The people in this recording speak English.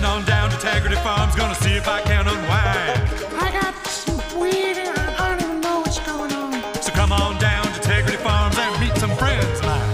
heading on down to Tegridy Farms, gonna see if I can unwind. I got some weed and I don't even know what's going on. So come on down to Tegridy Farms and meet some friends of mine.